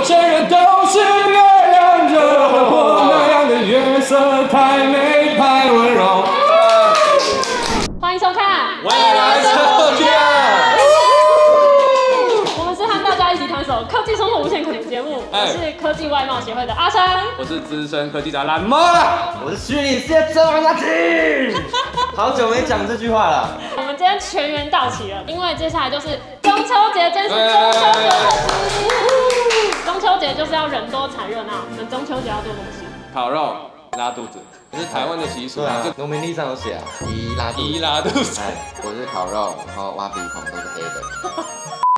我承认都是月亮惹的祸，那样的月色太美太温柔。欢迎收看，未来车见。我们是和大家一起探索科技生活无限可能节目，我哎是科技外贸协会的阿生。我是资深科技宅蓝猫。我是虚拟世界真王家金，好久没讲这句话了。我们今天全员到齐了，因为接下来就是中秋节，今天是中秋节。中秋节就是要人多才热闹，我们中秋节要做东西。烤肉拉肚子，这是台湾的习俗啊，就，农民历上有写啊，一拉肚一子。拉肚子。哎，我是烤肉，然后挖鼻孔都是黑的。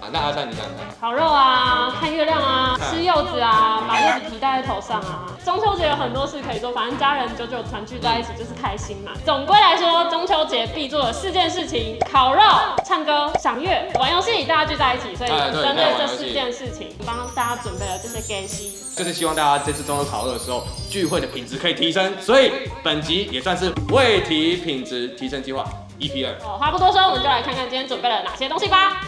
啊那阿善你讲讲。烤肉啊，看月亮啊，吃柚子啊，把柚子皮戴在头上啊。中秋节有很多事可以做，反正家人久久团聚在一起就是开心嘛。总归来说，中秋节必做的四件事情：烤肉、唱歌、赏月、玩游戏，大家聚在一起。所以针对这四件事情，帮大家准备了这些给息。就是希望大家这次中秋烤肉的时候，聚会的品质可以提升，所以本集也算是未提品质提升计划 EP 二。哦，话不多说，我们就来看看今天准备了哪些东西吧。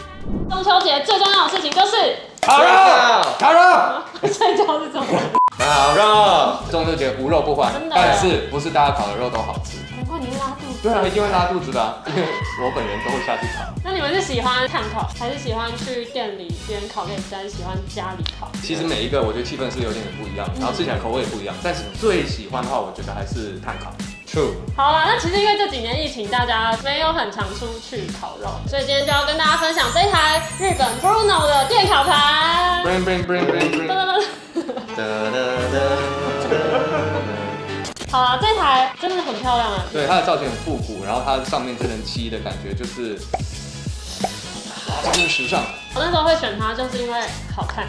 中秋节最重要的事情就是烤肉，烤肉，睡觉是重要的。烤肉，中秋节无肉不欢真，的但是不是大家烤的肉都好吃？难怪你会拉肚子。对啊，一定会拉肚子的啊，因 为我本人都会下去烤。那你们是喜欢炭烤，还是喜欢去店里边烤给你吃，还是喜欢家里烤？其实每一个我觉得气氛是有点点不一样，然后吃起来口味也不一样，但是最喜欢的话，我觉得还是炭烤。True，好了，那其实因为这几年疫情，大家没有很常出去烤肉，所以今天就要跟大家分享这一台日本 Bruno 的电烤盘。Bring bring bring bring bring。哒哒哒 好了，这台真的很漂亮啊！对，它的造型很复古，然后它上面这层漆的感觉就是，哇，真的时尚。我那时候会选它，就是因为好看。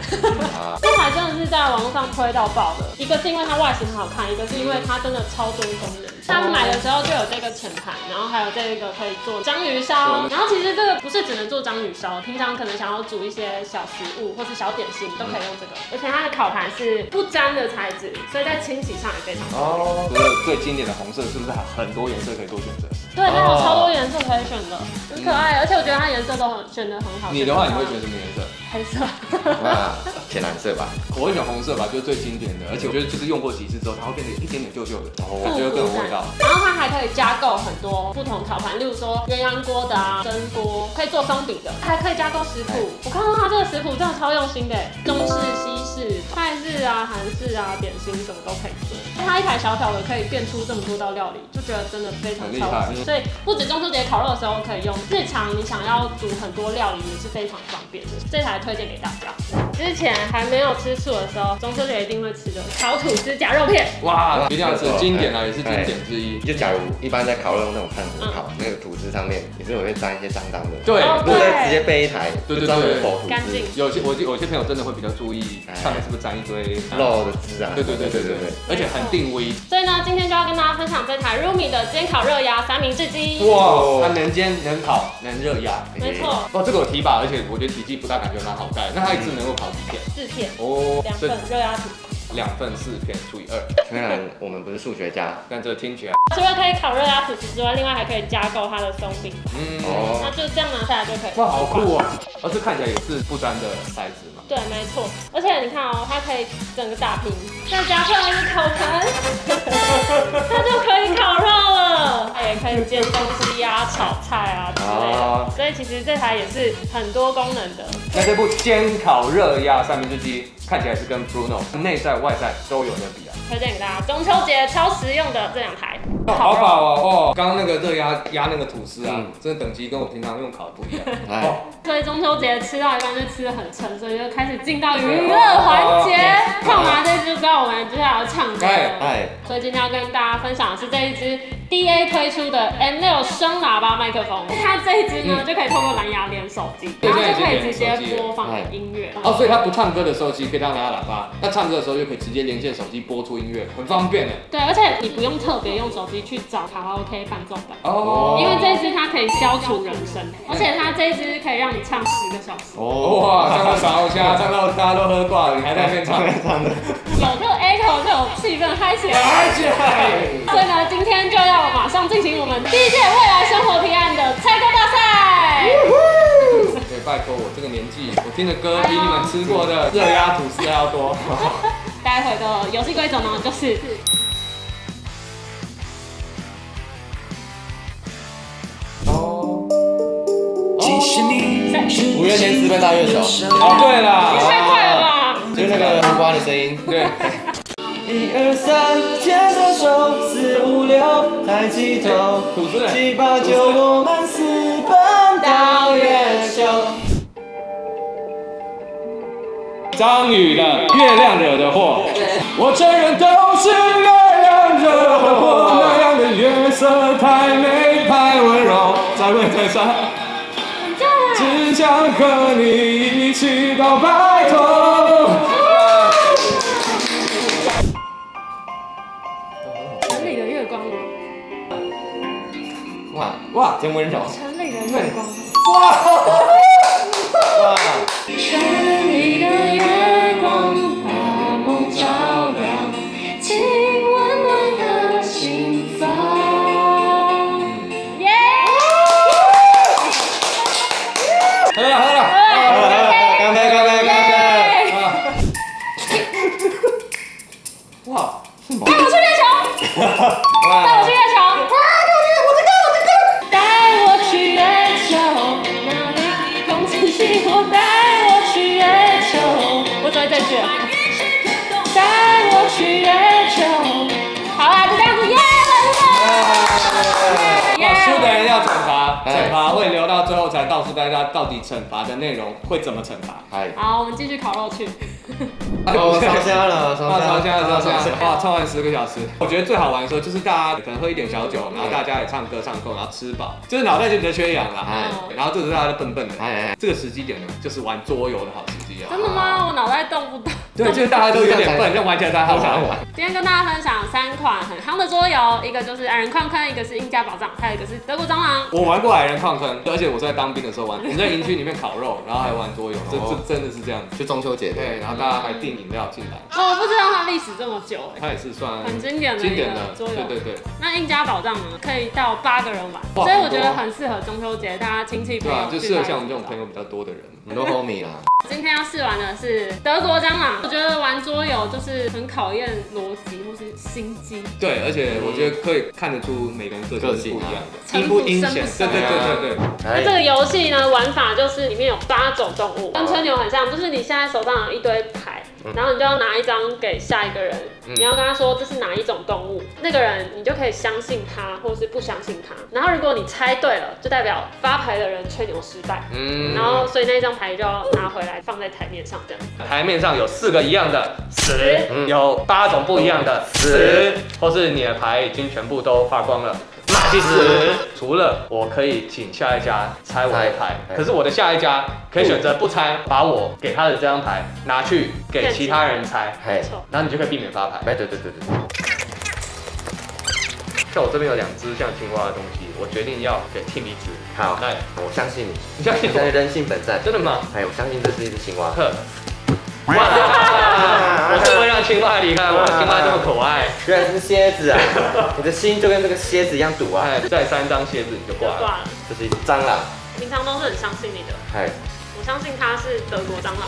啊，这台真的是在网络上推到爆的，一个是因为它外形很好看，一个是因为它真的超多功能。买的时候就有这个浅盘，然后还有这个可以做章鱼烧，然后其实这个不是只能做章鱼烧，平常可能想要煮一些小食物或是小点心都可以用这个，而且它的烤盘是不粘的材质，所以在清洗上也非常。哦，除了最经典的红色，是不是还很多颜色可以做选择？对，它有超多颜色可以选的，很可爱，而且我觉得它颜色都很选的很好。你的话，你会选什么颜色？黑色。哇，浅蓝色吧？我会选红色吧，就是最经典的，而且我觉得就是用过几次之后，它会变得一点点旧旧的，哦感觉得更有味道。然后它还可以加购很多不同烤盘，例如说鸳鸯锅的啊、蒸锅，可以做松饼的，还可以加购食谱。我看到它这个食谱真的超用心的，中式、西式啊、韩式啊、点心什么都可以做。它一台小小的可以变出这么多道料理，就觉得真的非常厉害超值。所以不止中秋节烤肉的时候可以用，日常你想要煮很多料理也是非常方便的。这台推荐给大家。之前还没有吃素的时候，中秋节一定会吃的烤吐司夹肉片。哇，一定要吃，经典啊，也是经典之一。就假如一般在烤肉用那种炭火烤，那个吐司上面也是会沾一些脏脏的。对，直接备一台，对对对干净有些我有些朋友真的会比较注意上面是不是沾一堆肉的汁啊。对对对对对对，而且很定位。所以呢，今天就要跟大家分享这台 Rumi 的煎烤热压三明治机。哇，它能煎能烤能热压。没错，哇，这个有提把，而且我觉得体积不大，感觉蛮好带。那它一次能够烤几片？四片，哦两份热压。两份四片除以二，虽然我们不是数学家，但这听起来，除了可以烤热压吐司之外，另外还可以加购它的松饼，嗯，哦那就这样拿下来就可以。哇，好酷哦！而这看起来也是不粘的塞子嘛。对，没错，而且你看哦，它可以整个打平，再加上一个烤盘，它就可以烤肉了。它也可以煎东西呀、炒菜啊之类的。哦所以其实这台也是很多功能的。那这部煎烤热压三明治机看起来是跟 Bruno 内在外在都有的比啊。推荐给大家，中秋节超实用的这两台。哦好饱哦！哦，刚刚那个热压压那个吐司啊嗯，真的等级跟我平常用烤的不一样。所以中秋节吃到一半就吃的很撑，所以就开始进到娱乐环节。看完这支之后，我们接下来要唱歌。哎哎，所以今天要跟大家分享的是这一支 DA 推出的 M6 声喇叭麦克风。它这一支呢，就可以透过蓝牙连手机，然后就可以直接播放音乐。哦，所以它不唱歌的时候，其实可以当蓝牙喇叭；那唱歌的时候，就可以直接连线手机播出音乐，很方便的。对，而且你不用特别用手机去找卡拉 OK 伴奏版。哦，因为这一支它可以消除人声，而且它这一支可以让你唱十个小时。哦，哇，唱到烧虾，唱到大家都喝挂了，你还在那边唱，唱的，有这个 echo 就有气氛嗨起来。嗨起来！所以呢，今天就要马上进行我们第一届未来生活提案的猜歌大赛。对，拜托我这个个年纪，我听的歌比你们吃过的热压吐司还要多。待会的游戏规则呢，就是哦，五月天私奔大乐手，哦对了，太快了吧！就是那个胡瓜的声音。对，一二三，牵着手，四五六，抬起头，七八九，我们私奔到月球。张宇的《月亮惹的祸》，我承认都是月亮惹的祸，那样的月色太美太温柔，再问再三，只想和你一起到白头。哇哇，真温柔。城里的月光。哇，城惩罚，会留到最后才告诉大家到底惩罚的内容会怎么惩罚。嗨，好，我们继续烤肉去。哦，烧虾 了，烧哇，虾，烧虾了，烧虾虾了！哇，唱完十个小时。我觉得最好玩的时候就是大家可能喝一点小酒，然后大家也唱歌唱够，然后吃饱，就是脑袋就比较缺氧了。哎然后这时候大家就笨笨的。哎哎，这个时机点呢，就是玩桌游的好时机啊。真的吗？我脑袋动不动。对，就是大家都有点笨，就玩起来大家好玩。今天跟大家分享三款很夯的桌游，一个就是矮人矿坑，一个是印加宝藏，还有一个是德国蟑螂。我玩过矮人矿坑，而且我在当兵的时候玩，我们在营区里面烤肉，然后还玩桌游，这这真的是这样子。就中秋节，对，然后大家还订饮料进来，哦，我不知道它历史这么久哎，它也是算很经典的经典的，桌游。对对对。那印加宝藏呢，可以到八个人玩，所以我觉得很适合中秋节，大家亲戚朋对啊，就适合像我们这种朋。友比较多的人。很多 homie 啦。今天要试玩的是德国蟑螂，我觉得玩桌游就是很考验逻辑或是心机。对，而且我觉得可以看得出每个人个性是不一样的，个性啊阴不阴险深不，深对对对对对。哎那这个游戏呢，玩法就是里面有八种动物，跟春牛很像，就是你现在手上有一堆牌，然后你就要拿一张给下一个人，你要跟他说这是哪一种动物，那个人你就可以相信他，或是不相信他。然后如果你猜对了，就代表发牌的人吹牛失败，嗯。然后所以那张牌就要拿回来放在台面上这样。台面上有四个一样的十。嗯，有八种不一样的十，或是你的牌已经全部都发光了。那其实 除了我可以请下一家猜我的牌，猜可是我的下一家可以选择不拆，把我给他的这张牌拿去给其他人猜，哎没，错，然后你就可以避免发牌。哎，对对对对对，像我这边有两只像青蛙的东西，我决定要给 Tim 一只。好，那，我相信你，你相信我？我相信人性本善。真的吗？哎，我相信这是一只青蛙。呵。哇！青蛙你看我，青蛙这么可爱。原来是蝎子啊！你的心就跟这个蝎子一样毒啊！哎，再三张蝎子你就挂了。就挂了。这是一只蟑螂。平常都是很相信你的，哎，我相信它是德国蟑螂。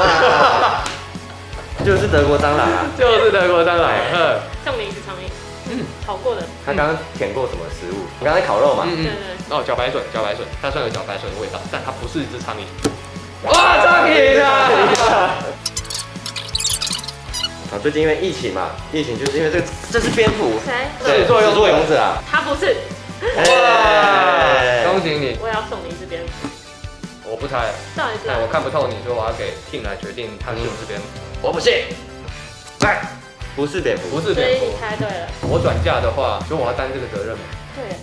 哇，就是德国蟑螂啊！就是德国蟑螂，呵，送你一只苍蝇，嗯，烤过的，他刚刚舔过什么食物？我刚才烤肉嘛。嗯对对。哦，茭白笋，茭白笋，它算有茭白笋的味道，但它不是一只苍蝇。哇，苍蝇啊！啊，最近因为疫情嘛，疫情就是因为这个，这是蝙蝠，谁？对，作用作用者啊。他不是，哎恭喜你！我也要送你一只蝙蝠。我不猜，到底是但我看不透你，所以我要给 King 来决定他是不是蝙蝠。我不信。来，不是蝙蝠，不是所以你蝙蝠，猜对了。我转嫁的话，所以我要担这个责任。对。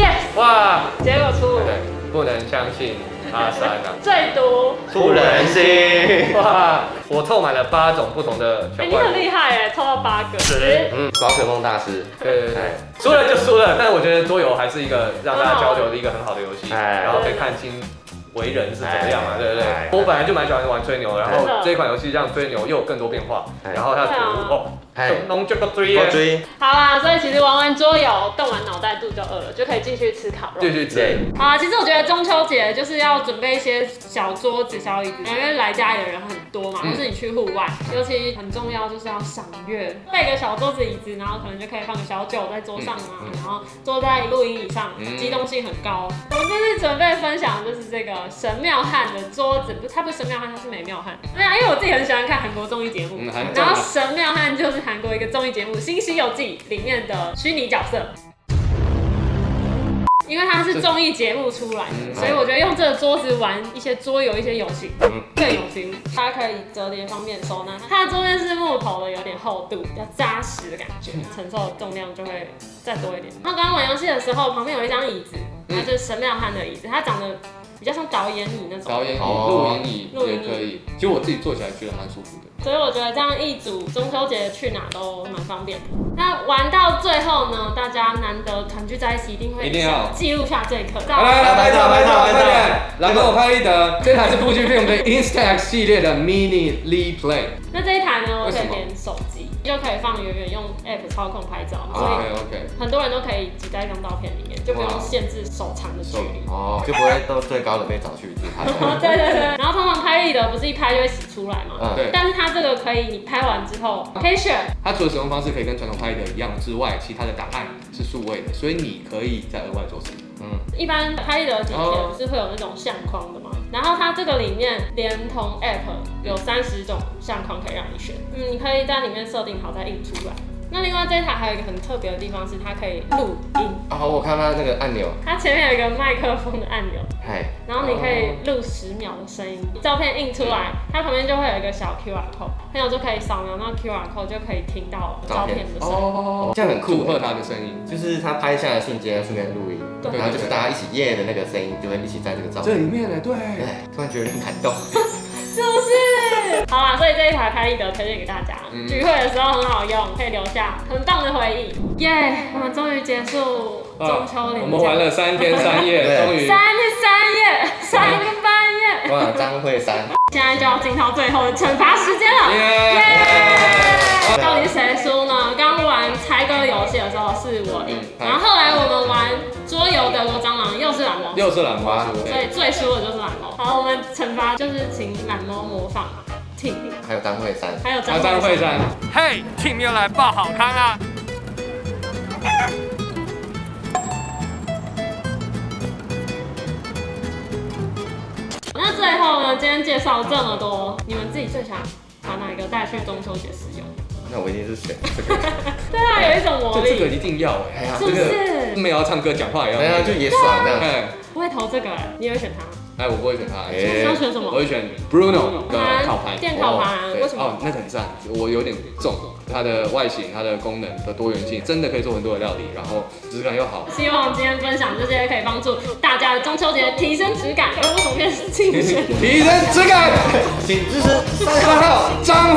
Yes，哇，结果出对，不能相信阿三啊！最毒。不忍心。哇，我凑满了八种不同的小怪物很。厉害哎，凑到八个。十嗯，宝可梦大师。对对对哎，输了就输了，但我觉得桌游还是一个让大家交流的一个很好的游戏，哎然后可以看清为人是怎么样嘛，哎对不对哎？我本来就蛮喜欢玩吹牛，然后这一款游戏让吹牛又有更多变化，哎然后它的图哦嗨，弄这个追我追，好啦，所以其实玩完桌游，动完脑袋肚就饿了，就可以继续吃烤肉。对对对。好啊，其实我觉得中秋节就是要准备一些小桌子、小椅子，因为来家里的人很多嘛，嗯。或是你去户外，尤其很重要就是要赏月，备个小桌子、椅子，然后可能就可以放个小酒在桌上啊，嗯嗯。然后坐在录音椅上，嗯。机动性很高。我们这次准备分享的就是这个神庙汉的桌子，不，它不是神庙汉，它是美妙汉。对啊，因为我自己很喜欢看韩国综艺节目，嗯，然后神庙汉就是韩国一个综艺节目《新西游记》里面的虚拟角色。因为它是综艺节目出来的，嗯所以我觉得用这个桌子玩一些桌游、一些游戏嗯更有 feel。它可以折叠方便收纳，它的桌面是木头的，有点厚度，比较扎实的感觉，承受的重量就会再多一点。那刚刚玩游戏的时候，旁边有一张椅子，它就是神庙汉的椅子，它长得比较像导演椅那种。导演椅、录影椅露营椅也可以。其实我自己坐起来觉得蛮舒服的。所以我觉得这样一组中秋节去哪都蛮方便的。那玩到最后呢，大家难得团聚在一起，一定会一定要记录下这一刻。来来来，拍照拍照拍照快点！来跟我拍一得，这台是富士 Film 的 Instax 系列的 Mini Lee Play。那这就可以放远远用 App 操控拍照，所以。很多人都可以挤在一张照片里面，就不用限制手长的距离。哦，就不会到最高的被找去自拍。哦，对对对，然后通常拍立得不是一拍就会洗出来嘛？嗯，对但是它这个可以，你拍完之后可以选，它除了使用方式可以跟传统拍立得一样之外，其他的档案是数位的，所以你可以再额外做什么？嗯，一般拍立得底不是会有那种相框的吗？然后它这个里面连同 App 有三十种相框可以让你选，嗯，你可以在里面设定好再印出来。那另外这一台还有一个很特别的地方是它可以录音，哦，我看它那个按钮，它前面有一个麦克风的按钮，嗨，然后你可以录十秒的声音，照片印出来，它旁边就会有一个小 QR code，朋友就可以扫描那 QR code 就可以听到照片。的声音。哦这样很酷祝贺它的声音。就是他拍下的瞬间顺便录音，然后就是大家一起耶的那个声音，就会一起在这个照片这片。里面呢，对，哎，突然觉得很感动。是不是？好啦，所以这一台拍立得推荐给大家，嗯聚会的时候很好用，可以留下很棒的回忆。耶、我们终于结束中秋连假，啊我们玩了三天三夜，终于三天三夜，三个半夜，哇，张惠珊，现在就要进到最后的惩罚时间了。耶！耶！到底是谁输呢？猜歌游戏的时候是我赢，嗯然后后来我们玩桌游德国蟑螂又是懒猫，又是蓝花猪，所以最输的就是懒猫。好，我们惩罚就是请懒猫模仿 Team，还有张惠珊，还有张惠珊。珊，嘿，Team 又来爆好康啦！那最后呢，今天介绍这么多，你们自己最想把哪一个带去中秋节？那我一定是选这个。对啊，有一种魔这这个，一定要哎，哎呀，是不这个，是？没有要唱歌讲话也要对，啊，就也爽这样。哎不会投这个，你也会选它？哎，我不会选他，哎你要选什么？我会选 Bruno 的烤盘。电烤盘对为什么哦，那个很赞，我有点重，它的外形、它的功能的多元性，真的可以做很多的料理，然后质感又好。希望今天分享这些可以帮助大家的中秋节提升质感。而为什么变成竞选？提升质感，请支持三号张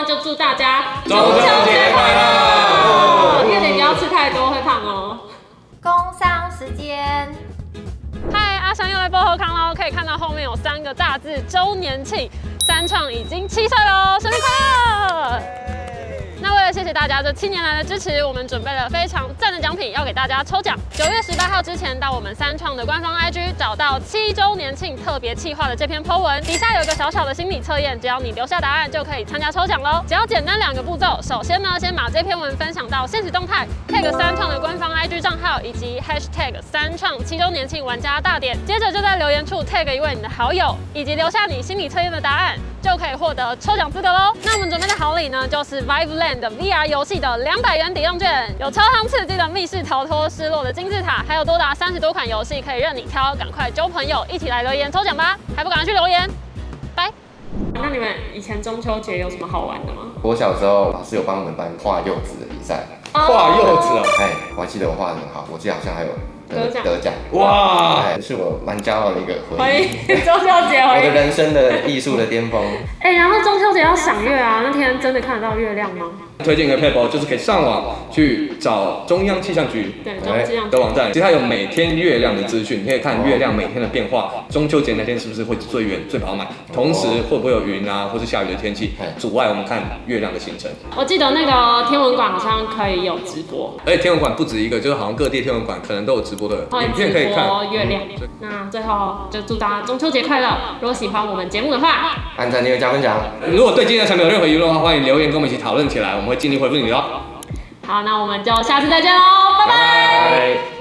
那就祝大家中秋节快乐！月饼不要吃太多，会胖哦。工商时间。嗨，阿翔又来播后康喽！可以看到后面有三个大字“周年庆”，三创已经七岁喽，生日快乐！那为了谢谢大家这七年来的支持，我们准备了非常赞的奖品要给大家抽奖。九月十八号之前到我们三创的官方 IG 找到七周年庆特别企划的这篇 po 文，底下有个小小的心理测验，只要你留下答案就可以参加抽奖喽。只要简单两个步骤，首先呢，先把这篇文分享到现实动态，tag 三创的官方 IG 账号以及 hashtag 三创七周年庆玩家大典，接着就在留言处 tag 一位你的好友，以及留下你心理测验的答案。就可以获得抽奖资格喽。那我们准备的好礼呢，就是 Vive Land VR 游戏的两百元抵用券，有超夯刺激的密室逃脱、失落的金字塔，还有多达三十多款游戏可以任你挑，赶快揪朋友一起来留言抽奖吧！还不赶快去留言？拜。那你们以前中秋节有什么好玩的吗？我小时候老师有帮我们班画柚子的比赛，画柚子哦，哎，我还记得我画的很好，我记得好像还有得奖得奖，哇！哎，是我蛮骄傲的一个回回忆，忆中秋节我的回忆。人生的艺术的巅峰。哎、然后中秋节要赏月啊，那天真的看得到月亮吗？推荐一个 paper，就是可以上网去找中央气象局对，中这样的网站，其实它有每天月亮的资讯，你可以看月亮每天的变化。中秋节那天是不是会最圆最饱满？同时会不会有云啊，或是下雨的天气哎阻碍我们看月亮的行程？我记得那个天文馆好像可以有直播，而且天文馆不止一个，就是好像各地天文馆可能都有直播的影片可以看。播月亮。那最后就祝大家中秋节快乐！如果喜欢我们节目的话，按赞、订阅、加分享。如果对今天的产品有任何疑问的话，欢迎留言跟我们一起讨论起来，我们会尽力回复你的哦。好，那我们就下次再见喽，拜拜。拜。